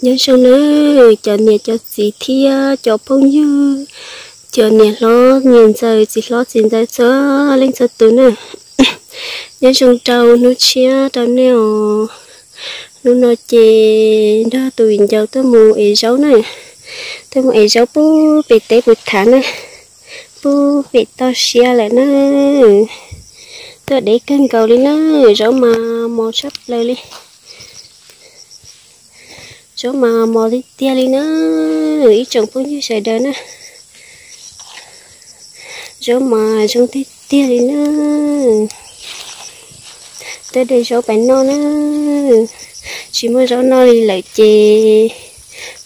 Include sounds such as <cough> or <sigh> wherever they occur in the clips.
nhớ sau nữa cho nè cho gì thia cho phong dư. Cho nè lo nhìn giờ chỉ lo nhìn giờ sớ lên sớ tụi nữa nhớ xong trâu nó chia trâu nèo. Nó nó chê đó tụi mình giàu tới mù ế giàu này tới mù ế giàu bố bị té bụt thả này bố bị to xia lại nữa tôi để cân cầu đi nữa rồi mà mò sắp lên. đi chỗ mà mò đi, tia đi nữa ý chồng cũng như sài đời nữa chỗ mà chồng đi tia đi nữa tới đây chỗ bánh non nữa chỉ mới chỗ nó đi lại chè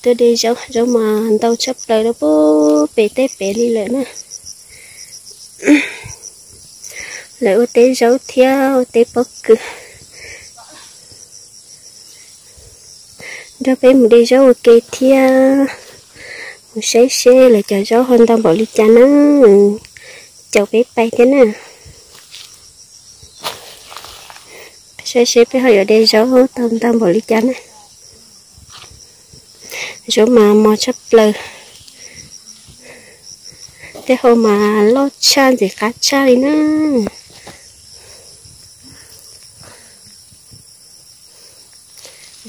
tới đây chỗ chỗ mà tao chấp lời đó bố, bể té bể đi lại nữa lại ô té dấu theo té bốc cửa đó bé một đi rau ok thia. Một say xe là chờ rau hơn tao bỏ ly cha nắng chào bé bay cái nè. Say xe bé hơi ở đây rau tao tao bỏ ly cha nè rau mà mò chấp lờ. Thế hôm mà lo chan thì cá cha đi nữa.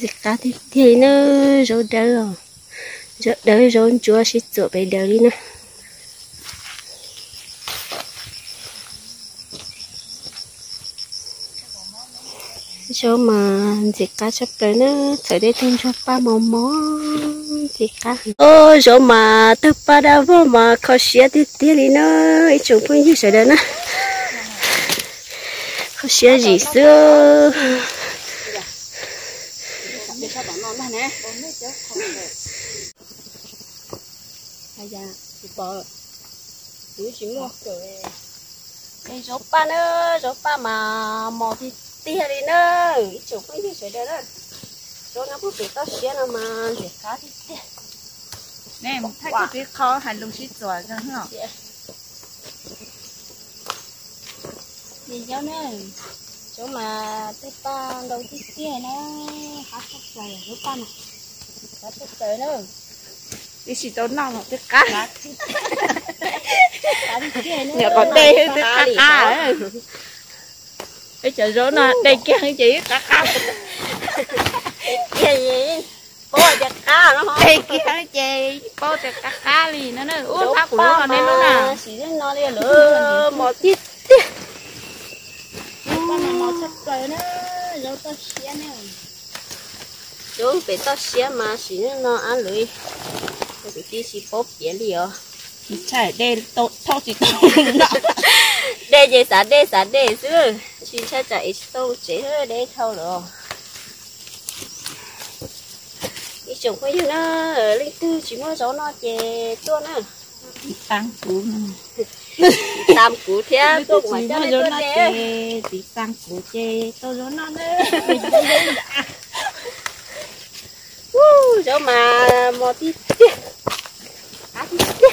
Dịch cá thì thì nó rồi đỡ rồi. Đỡ rồi chúa sẽ chỗ về đỡ đi nữa. Chỗ mà dịch cá sắp tới nó thời đây thêm cho ba màu mó dịch cá ô, chỗ mà tập ba đã vô mà khó xía thì tí đi nó ấy chỗ phương như sợ đó nó khó xía gì xưa. Hay da thì bỏ cứ chỉ mua rồi cái số ba nữa số ba mà mò thì tia đi nữa chủ cũng như thế đó số nó bút bị tao xé nó mà để cá thì tia. Nè thay cái cái khó hành lùng xí chùa cho hả thì cháu nữa chỗ mà cái ba đầu tia nó hát sắp rồi số ba mà rồi nữa đi xí tốn nào mà cái. Cá nhờ có tê cái cá cá cái chợ rốt nó đây kia cái chị cá cá cái gì? Bố chặt cá nó đây kia cái chị bao chợ cá cá gì nó nó uống thác của nó nên nó nè. Chỉ đến nó đi lửa. Một tí tí con này nó sắp rồi nó rau to xé nè chỗ bị tao xé mà đến nó ăn lưỡi cái bị tí xí bóp dễ đi à chạy đây to to chỉ đây gì xả đây xả đây chứ chỉ cho chạy sâu chỉ hơi đây thôi rồi cái chồng quay nó ở linh tư chỉ mua gió nó chè tua nữa tăng cú tam cú theo tôi mà cho nó tôi nó chè thì tăng cú chê tôi nó nó nữa Woo, gió mà một tí. Tí à tí tí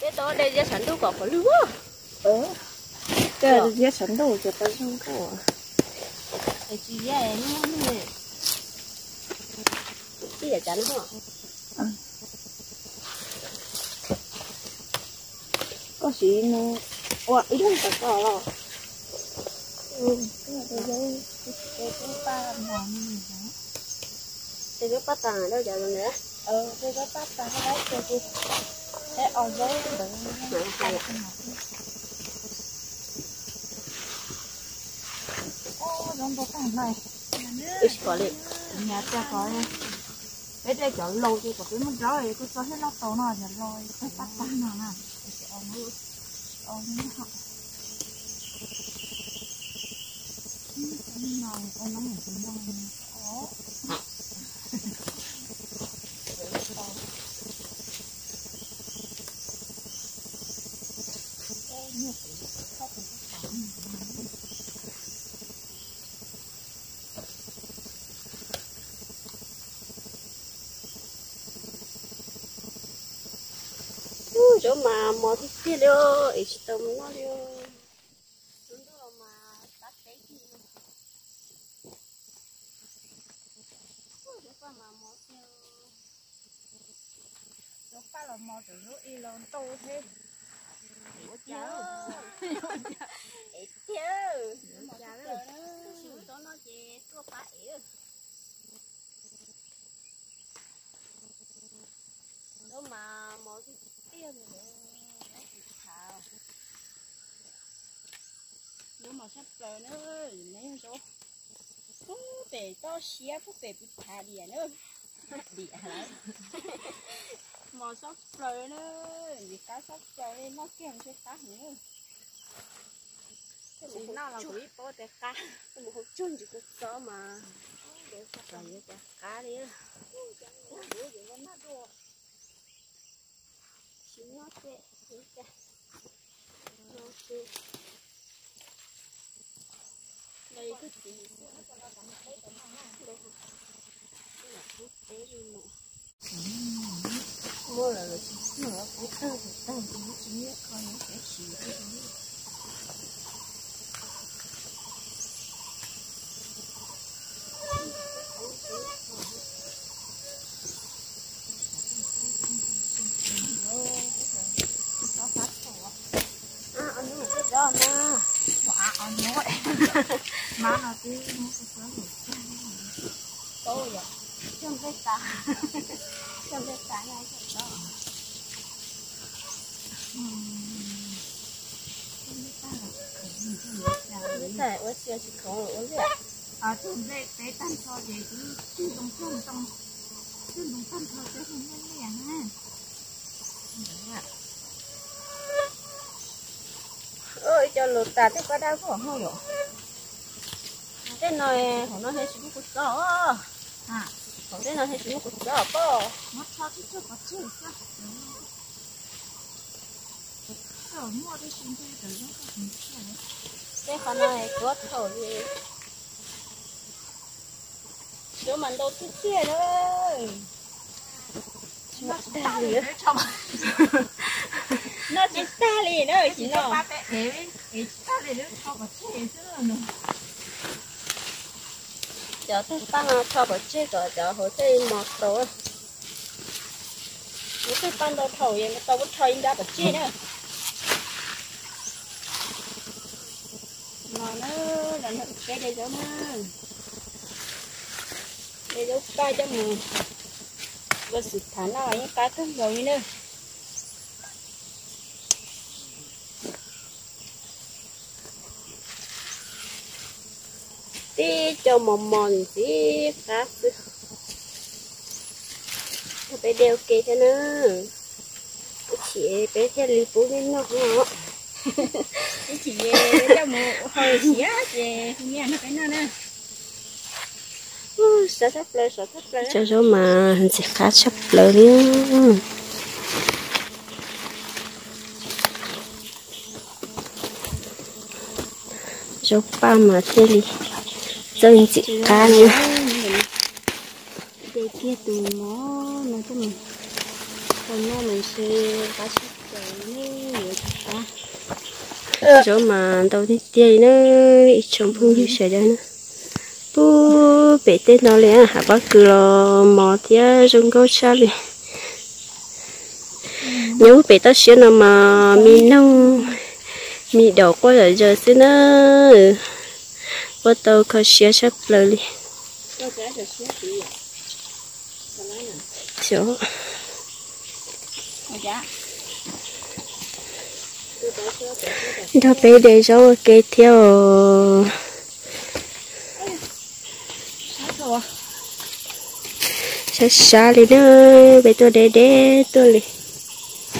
cái đó đây ra sẵn đâu có có lúa ừ cái là giá sẵn đồ cho tao không có cái gì vậy nó nè cái gì chắn không có gì nó ủa ít không phải có lo cái cái bắt tàng đâu giờ rồi nữa ờ cái cái bắt ta cái đấy cái cái thế ở dưới đừng ô giống cái thằng này ít có đi nhà cha có đây cái đây chỗ lâu thì có cái mất rồi cứ cho hết lót tàu nó nhà rồi cái bắt tàng nào nè ông ông học nào ông nó một cái nó chỗ mà mò thì kia đâu ít tôm nó đâu chúng đó mà tắt cái ba là mò từ lúc y lon tô thế Ủa chớ Ê chớ chả Chớ Xíu đó nó chê tua phải Đó mà mò cái tiền nữa Nó thì thảo nếu mà sắp rồi nữa nên số cũng phải to xía cũng phải bị thả điện nữa Địa hả mà sắp rồi nữa vì cá sắp nên nó kèm cho cá nữa. Chỉ nó là quỷ bố để cá. Cái một hộp chun chỉ có gió mà Để phát rồi với chả cá đi thì nó nát rồi Chỉ nó Đây cái gì Đây hả? Cái là thuốc tế đi mụ Mua là được Nó cũng tơ được tơ Cũng chỉ biết coi nó sẽ chỉ cái gì À, anh nói cái đó mà à ông nói má nó tí nó sẽ sớm rồi Tôi à Trong cái cá Trong cái cá này cái đó cái à đây cho thôi ha ơi cho lột tạt thế có đau của không rồi cái này họ nói hết sức có gió à họ cái này hết sức có gió po mất sao cái chút có chưa sao rồi mua đi xin chơi từ nó có hình chơi cái con này có thổi gì? Chỗ mình đâu thích kia đấy. Nó ta liền đấy trong nó chỉ ta liền đấy chỉ nó ba bé thế ta nữa giờ tôi tăng cho vào chơi rồi giờ hồi chơi một tổ. Nó cái tăng đâu thổi vậy nó tao vẫn chơi ra vào chơi nữa nó là nó cái đây giống đây giống cá cho mù và thả nó những cá cơm rồi nữa đi cho mòn mòn gì khác Thôi phải đeo kê cho nó chị bé theo lý phú lên nó không ạ chị về cho một hồi xía về nghe nó cái nó nè. Sợ thấp lời sợ thấp lời cho số mà hình sẽ khá lời nhá. Số ba mà thế đi dân chị ca nhá đây kia từ nó nói cho mình còn nó mình sẽ khá nhiều ta chỗ mà đầu tiên tiền nó trồng phong như sợi đây nữa bu bể tên nó liền hả? Bác cứ lo mò tia trong câu cha liền. Nếu bể tao xuyên nó mà mi nông mi đầu qua rồi giờ xí nữa bắt đầu có xuyên sắp lời liền. Chỗ đó bé để cho cái theo. Xa xa đi nữa bé tôi để để tôi đi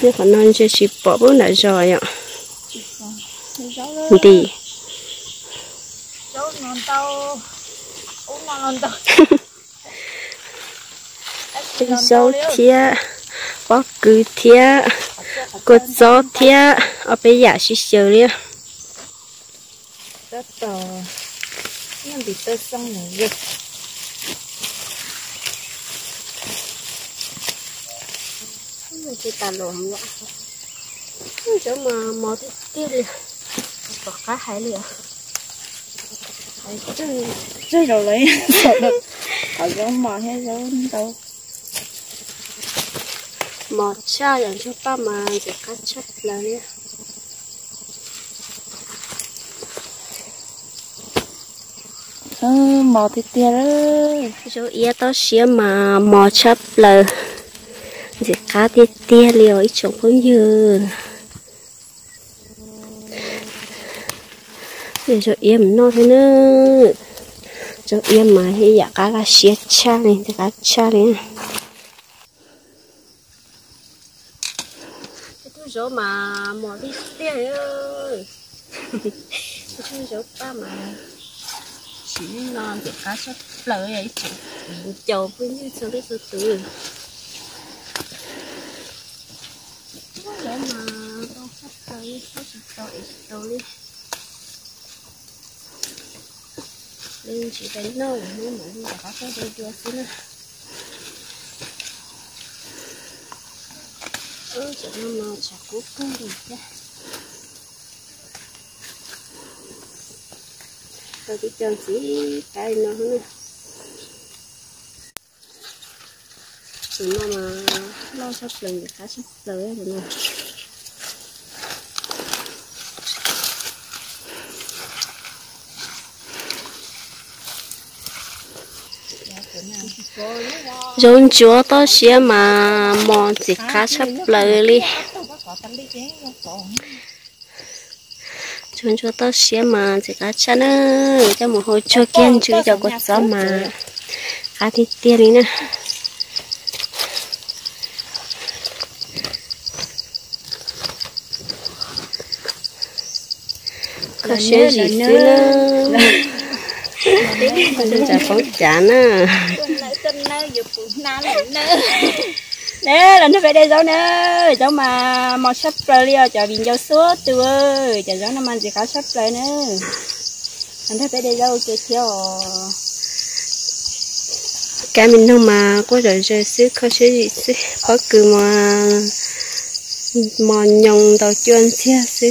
nếu còn non chưa chỉ bỏ bố nãy rồi ạ. Đi. Cháu non tao uống non tao. <laughs> Dấu thia bỏ cứ thia cột gió thia ở bây giờ xí xíu đi rất to nhưng bị tơ xong này ghê mình chỉ tà lộn vậy chỗ mà mò thì tiêu đi bỏ cá hải liền chơi chơi đầu lấy sợ được ở giống mò hay giống đâu một cha dành cho ba mà để cắt chất là đi. Ừ mò thì tia đó số ia to xía mà mò chấp là để cá thì tia liều ít chồng cũng như. Để cho em nó thế nữa. Cho em mà thì giả cá là xía cha này thì cá cha này cái số mà mò đi. Tia ơi. Cái số ba mà. Chỉ non để cá sấu lời ấy chỉ chầu với như sao đấy từ từ để mà con sắp tới sắp tới tới. Lên chỉ đánh nâu nếu mà đi cả cái đây chưa xin nữa ơ chỉ nó mà chả cố công được chứ rồi cái chân chỉ cái nó nó lo khá sắp tới rồi rồi chúa to xía mà mò chỉ khá sắp lời đi chúng cho tao xé mà chỉ cá chăn nữa cho một hồi cho kiên chứ cho có gió mà cá thì tiền đi nè có xé gì nữa chúng ta phóng chán à nè lần thứ về đây dấu nè. Dấu mà mò sắp rồi liền cho bình dấu suốt từ ơi. Cho dấu năm ăn gì khá sắp rồi nè. Lần thứ về đây dấu kia theo cái mình đâu mà có rồi rồi xứ có xứ gì xứ có cứ mà mà nhồng đầu chuyên xe xứ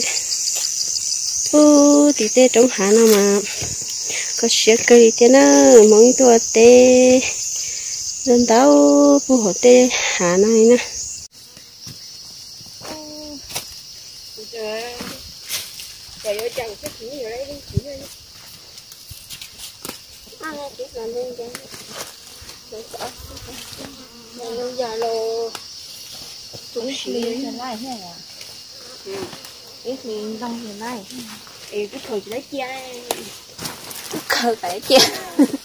u thì tê trong hạ nào mà. Có xứ cái gì thế nào mong tua tê dân tao phù hộ tê hạ này nè. Trời ơi chồng cái gì ở đây đi? Chỉ đây ăn cái làm lên cái rồi sợ mà lâu dài lô chúng liền thế này thế à cái liền đông thế này thì cái thời lấy chia cơ <laughs>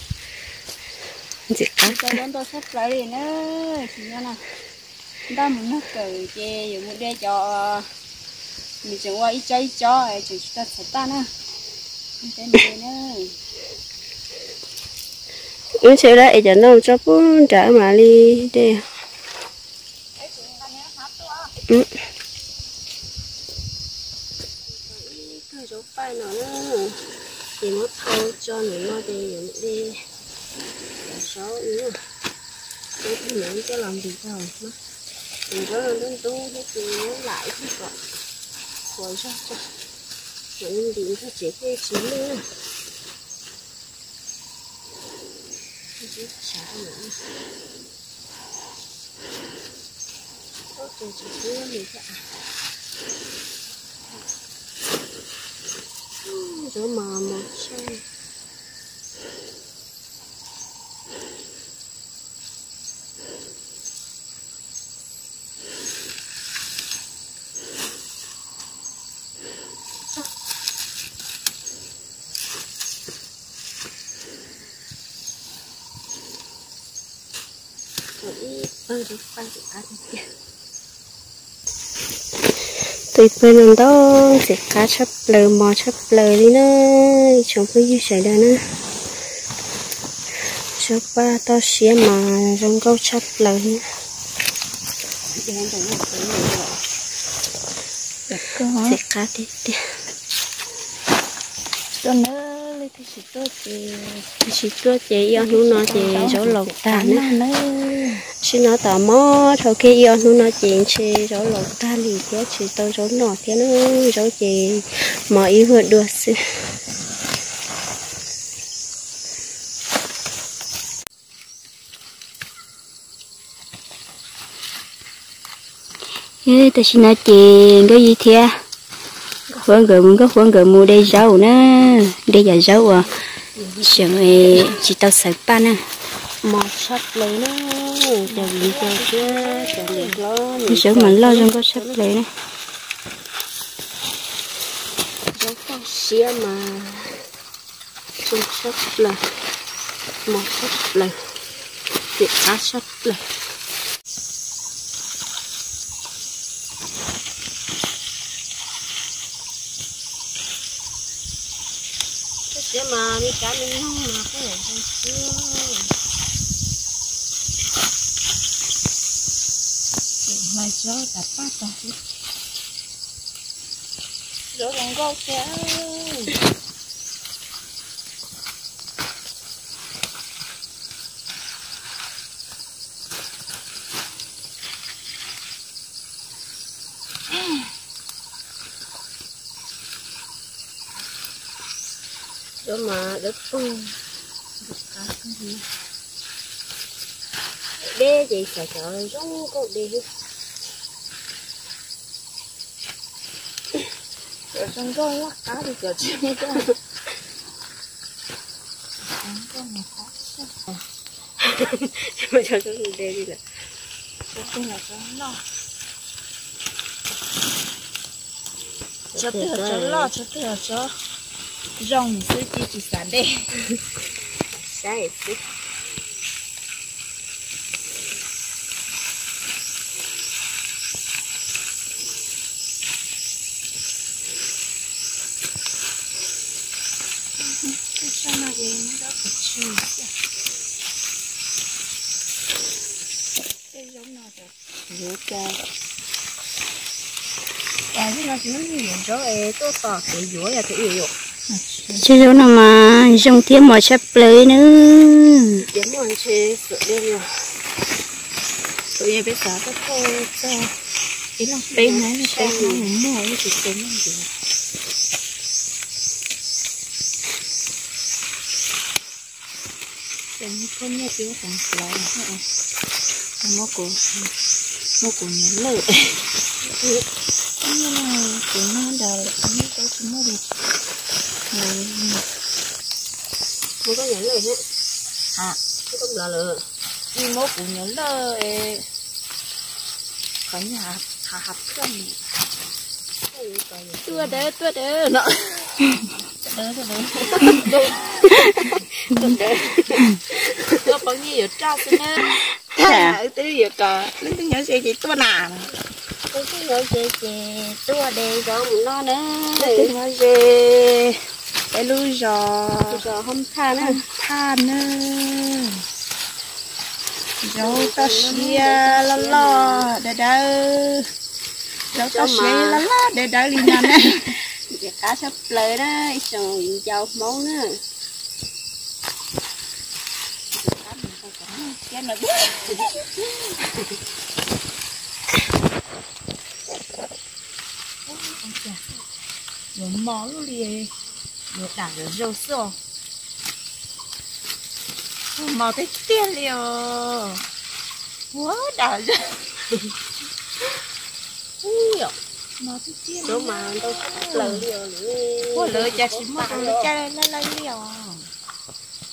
chỉ cá cho đến tôi sắp lại đi nữa thì nha nè. Đó mình nó cử chè dùng một đê cho mình chẳng qua ít cho chỉ ta sẽ ta nè. Trên đây nữa ứng sẽ lại cho nó cho bốn trả mà đi. Đây ừ. cái số ba nó nữa thì nó thâu cho nó nó đi dùng đi số nữa cái cũng nghĩ cho làm gì rồi nó mình có lên tu hết thì nó lại cái còn rồi sao cho? Mình điện cho chị cái chỉ nữa. Chỉ xả nữa. Có chị chỉ nữa mình sẽ rồi mà một sao tụi bên đó sẽ cá chấp lờ mò chấp lờ đi nữa chúng phải như xảy ra nữa cho ba to xía mà trong câu chấp lờ nữa sẽ cá tiếp tiếp cho nữa lấy cái gì tốt thì chỉ có chị yêu nó nó chị lồng ta nữa chỉ nó tò mò sau khi yêu nó nó chị chỉ rõ lồng ta thì thế chỉ tôi rõ nọ thế nó rõ chị mà yêu vượt được sự Ê, ta xin nói chuyện cái gì thế? Khuôn gỡ muốn có khuôn gỡ mua đây rau nữa, đây là rau à. Chẳng ấy chỉ tao sợ ba nè. Mọt sắt lấy nó, chờ gì chờ chứ, chờ gì lo. Sợ mình lo trong có sắt lấy nè. Rau có xía mà, trong sắt là, mọt sắt là, việc cá sắt là. Mà mi cá mình không mà cái này không chưa mày cho đặt ba tao rồi còn có cái chỗ mà đất tung đê gì sợ trời giống có đi. Rồi trong có lắc cá thì giờ chứ mấy cái có một khó mà cho con đê đi là. Cái này cho nó cho tựa cho, lo cho tựa cho rong sư chi chỉ sản đây sai rồi nhớ cha à cái nó chỉ nói gì cho ấy tôi tỏ cái dũa là cái yêu chứ chỗ nào mà dùng tiếng mà sắp lấy nữa. Tiếng mà chế sửa lên rồi. Tụi em <laughs> biết sao tất cả cho cái lòng bên này nó bên nó muốn mua cái gì bên nó gì bên con nhà tiếng còn lại nữa. Mua cổ mua cổ nhớ lợi như là cổ nó đời nó có chúng nó được rồi không có nhẫn lời hết à không có lỡ đi mua cổ nhớ lợi có nhà hà hấp trong tua đỡ tua đỡ nó đỡ đỡ đỡ tua bao nhiêu cho xin nữa thà tư giờ cờ lên tư nhớ gì chị tua nào tôi cứ nói chị tua cho một nó nữa gì cái lưu giò. Giò hôm than á than á giò ta xia la la để đỡ giò ta xia la la để đỡ liền nè. Cá sắp lời đó. Rồi giò món á cái này Rồi mỏ luôn đi. 有打着肉色，毛在电了，我打着，哎呦，毛在电 số 了， mà tôi lời nhiều nữa 我了家是毛了家来来来了，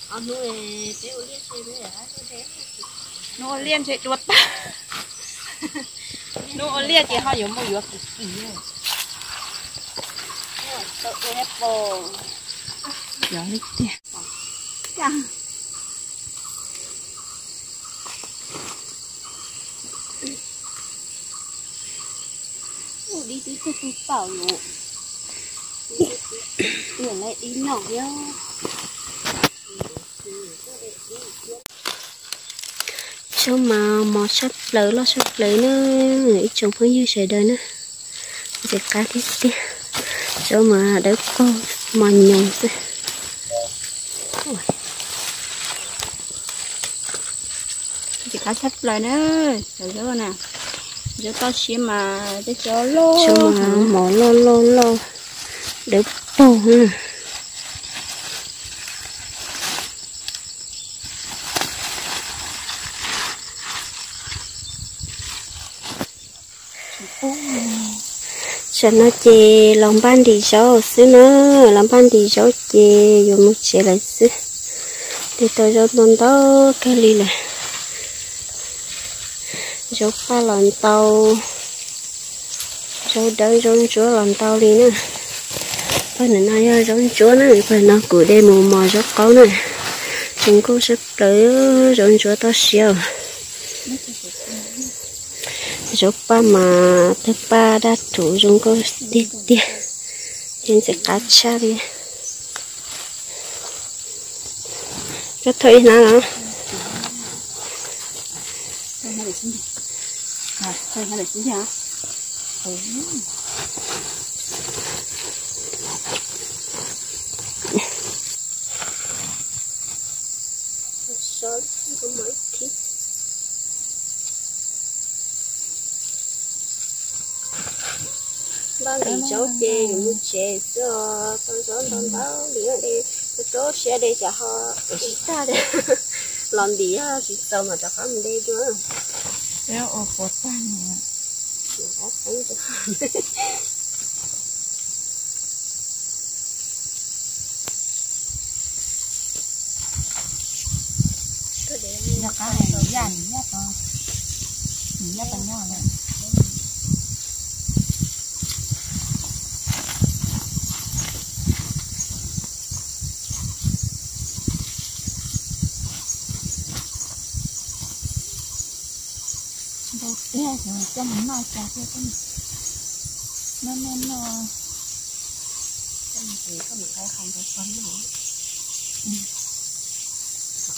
ông nuôi tiêu liếc xem nữa hả tôi thế 我练这多大，我练给好有没有 ទៅហេបអូយ៉ាងនេះទៀតចាអូឌីទីទៅទៅបោយោទៀតណែឌីណោះយោ cho mà mò sắp lấy lo, sắp lấy nó ít chồng phải như sẽ đời nữa. Dịch cá thiết tiếp chỗ mà đỡ cô mò nhung thế chỉ cá sắp lại nữa rồi đó nè. Giờ tao xí mà để cho lô. Chỗ mà mò lô lô lô. Đỡ bò nữa cho nó chè lòng ban đi cho xứ nó, lòng ban đi cho chè dù một chè lại xứ. Thì tôi cho tôn đó cái ly là cho pha lần tàu. Cho đỡ rong chúa lần tàu đi nữa. Phải là nói rong chúa nữa, phải nó cử đêm mù mò cho cấu nữa. Chúng cô sẽ tới, rong chúa to xíu giúp ba mà thứ ba đã chủ chúng có đi đi nên sẽ cá cha đi cho thôi nào nào thôi hai. Để xin đi à thôi hai. để xin đi hả ừ. Sorry, không mấy thích. ba thì cháu chê chê sữa con cháu con báo đi ở đây chỗ xe đây cho họ chỉ ta đây làm gì á chỉ sao mà cho họ mình đây nữa Pero o potan. Nó có hàng dàn nhất thôi. Nhất là nhau này. đâu té rồi cho mình nói chả cho con nó nó nó cái gì có một cái không có sống nữa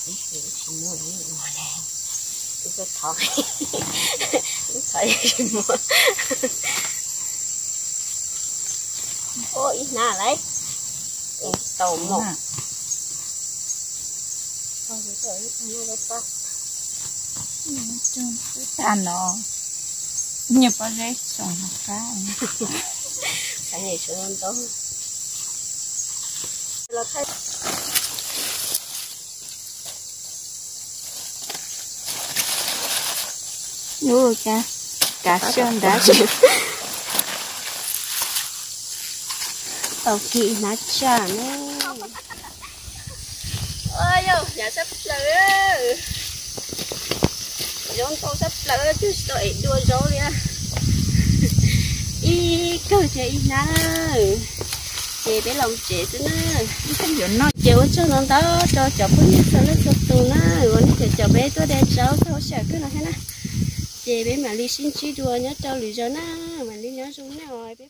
cái gì chỉ mua những ngoài này tôi sẽ thổi. Thổi mua. Ôi nà lấy. Tàu một. thôi rồi mua cái bát 좀 ăn nhập vào đấy xong một cái cái này sẽ ăn tốt là thấy nuôi cả cả sơn đã chịu tàu kỳ nát chả nè ôi yo nhà sắp giống tàu sắp lỡ chứ tội đua gió đi y cơ chế na chế bé lòng chế chứ na không hiểu nói. Chế cho nó đó cho cho phụ nữ sao nó sụp tù na rồi nó cho bé tôi đem cháu sao sẽ cứ là thế na chế bé mà đi xin chỉ đùa nhớ cho lì cho na mà đi nhớ này rồi bé phải